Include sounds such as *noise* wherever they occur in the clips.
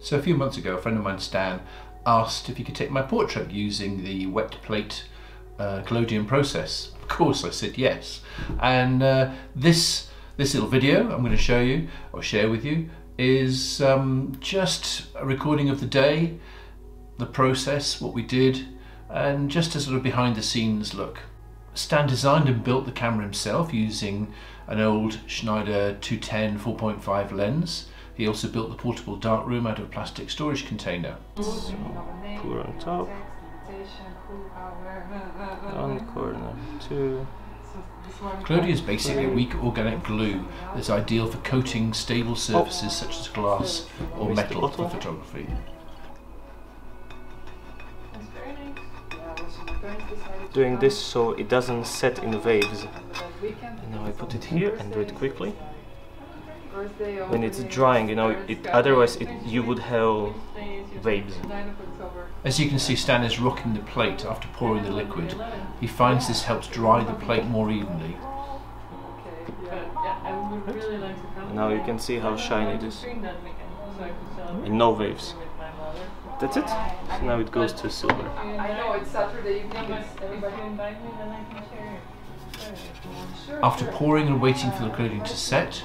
So a few months ago, a friend of mine, Stan, asked if he could take my portrait using the wet plate uh, collodion process. Of course, I said yes. And uh, this this little video I'm going to show you or share with you is um, just a recording of the day, the process, what we did, and just a sort of behind the scenes look. Stan designed and built the camera himself using an old Schneider 210 4.5 lens. He also built the portable darkroom out of a plastic storage container. So, pour on top, on corner two. Collodion is basically a weak organic glue that's ideal for coating stable surfaces such as glass or metal for photography. Doing this so it doesn't set in waves. And now I put it here and do it quickly. When it's drying, you know, it otherwise it you would have waves. As you can see, Stan is rocking the plate after pouring the liquid. He finds this helps dry the plate more evenly. Now you can see how shiny it is. And no waves. That's it. So now it goes to silver. I know it's Saturday evening. It's everybody. Sure, After pouring and waiting for the coating to set,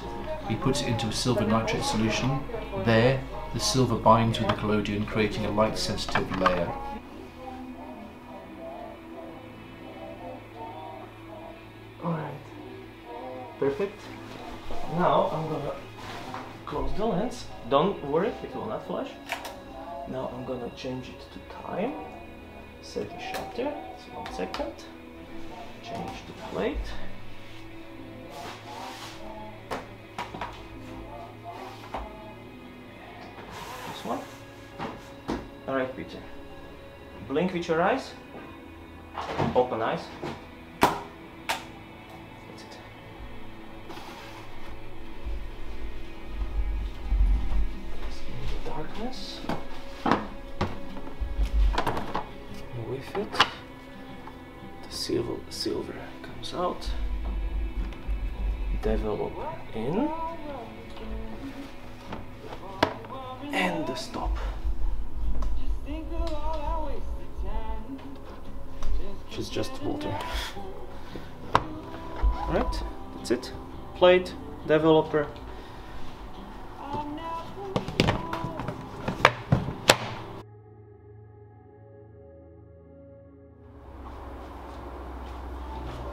he puts it into a silver nitrate solution. There, the silver binds with the collodion, creating a light sensitive layer. Alright. Perfect. Now I'm gonna close the lens. Don't worry, it will not flash. Now I'm gonna change it to time. Set the shutter. One second. Change the plate. Blink with your eyes. Open eyes. That's it. In the darkness. With it, the silver, silver comes out. Develop in. And the stop. Which is just water. Alright, that's it. Plate, developer. Now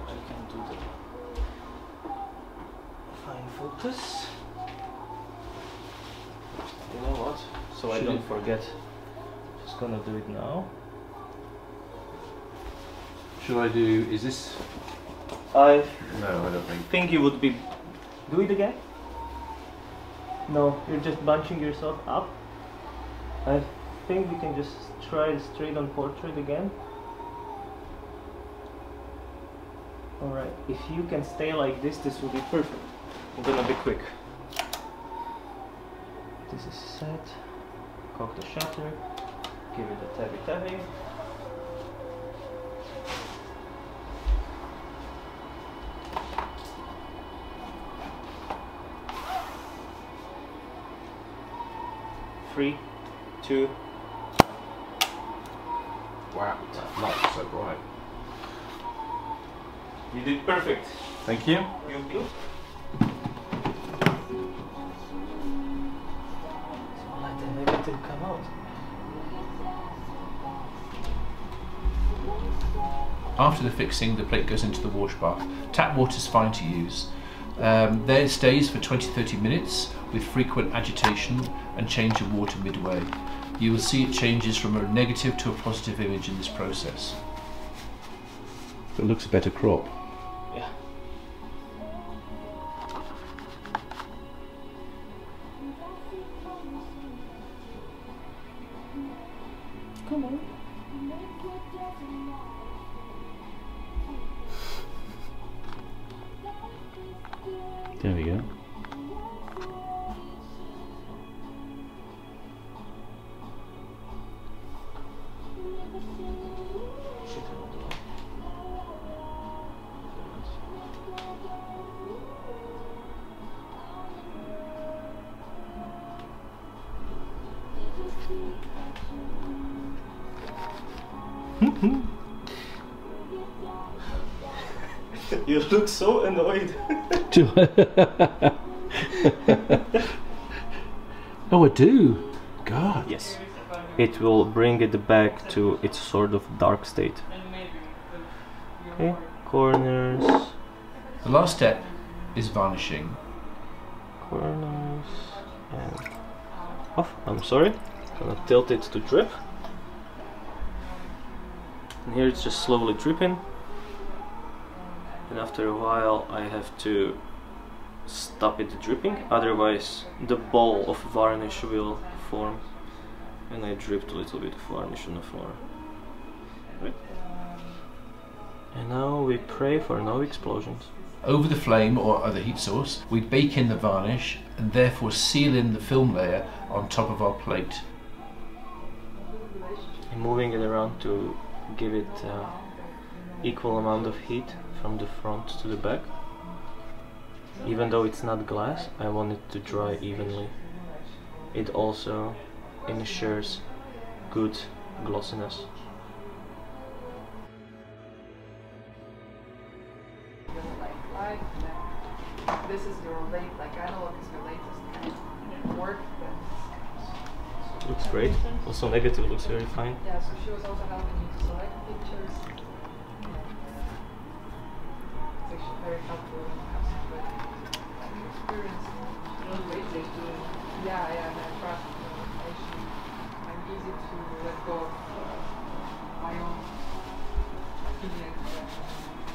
I can do the fine focus. You know what? So I don't forget. Just gonna do it now. Should I do, is this? I No, I don't think. think you would be. Do it again? No, you're just bunching yourself up. I think we can just try straight on portrait again. Alright, if you can stay like this, this will be perfect. I'm gonna be quick. This is set. Cock the shutter. Give it a tabby tabby. Three, two, Wow, that light's so bright. you did perfect. Thank you. You good? So let the negative come out. After the fixing, the plate goes into the wash bath. Tap water is fine to use. Um, there it stays for 20-30 minutes with frequent agitation and change of water midway. You will see it changes from a negative to a positive image in this process. It looks a better crop. Yeah. Come on. There we go. *laughs* you look so annoyed. *laughs* oh, I do. God. yes. It will bring it back to its sort of dark state. Okay, corners, The last step is varnishing. corners, and off. I'm sorry. Gonna tilt it to drip. And here it's just slowly dripping. And after a while, I have to stop it dripping, otherwise, the ball of varnish will form. And I dripped a little bit of varnish on the floor. Right. And now we pray for no explosions. Over the flame or other heat source, we bake in the varnish and therefore seal in the film layer on top of our plate. I'm moving it around to give it uh, equal amount of heat from the front to the back. Even though it's not glass, I want it to dry evenly. It also ensures good glossiness. Great. Also negative looks very fine. yeah, so she was also helping me to select pictures. Yeah. It's actually very helpful when you have some good like, experience. Yeah, yeah, and I trust you know, information. I'm easy to let go of uh, my own opinion. uh,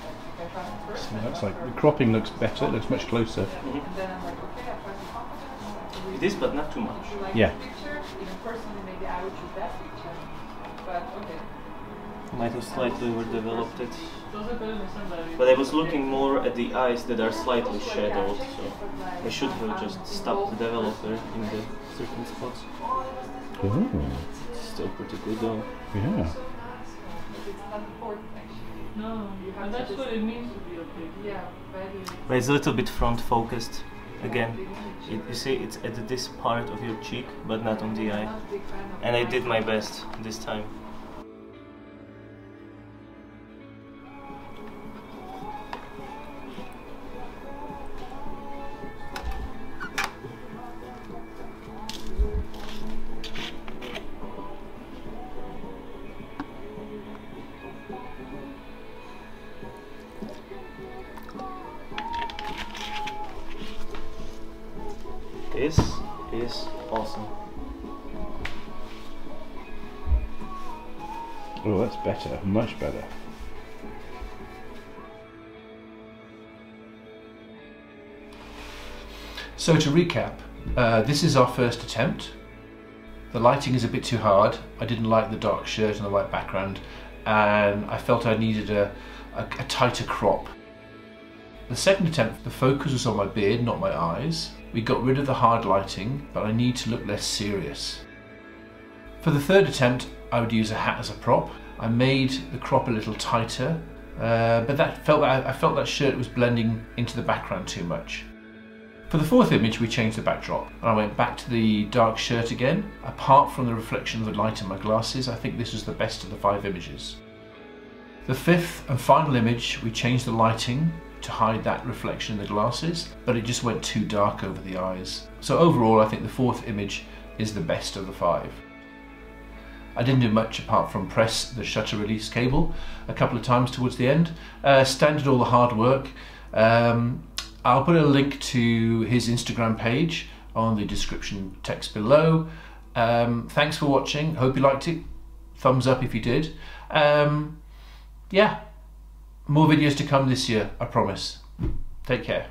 Like, I trust the. So that's like her. the cropping looks better. It looks much closer. And then I'm like, okay, I trust the confidence. It is, but not too much. If you like Yeah. picture, even personally, maybe I would choose that picture. But okay. Might have slightly overdeveloped it. But I was looking more at the eyes that are slightly shadowed, so I should have just um, stopped the developer in the certain spots. Oh, Still pretty good though. yeah. It's not important actually. No, You have and to that's what it means to be okay. Yeah. But it's a little bit front focused. Again, it, you see it's at this part of your cheek, but not on the eye. And I did my best this time. This is awesome. Oh, that's better. Much better. So to recap, uh, this is our first attempt. The lighting is a bit too hard. I didn't like the dark shirt and the white background, and I felt I needed a, a, a tighter crop. The second attempt, the focus was on my beard, not my eyes. We got rid of the hard lighting, but I need to look less serious. For the third attempt, I would use a hat as a prop. I made the crop a little tighter, uh, but that felt that I felt that shirt was blending into the background too much. For the fourth image, we changed the backdrop, and I went back to the dark shirt again. Apart from the reflection of the light in my glasses, I think this was the best of the five images. The fifth and final image, we changed the lighting to hide that reflection in the glasses, but it just went too dark over the eyes. So overall, I think the fourth image is the best of the five. I didn't do much apart from press the shutter release cable a couple of times towards the end. Uh, Stan did all the hard work. Um, I'll put a link to his Instagram page on the description text below. Um, thanks for watching. Hope you liked it. Thumbs up if you did. Um, yeah, more videos to come this year, I promise. Take care.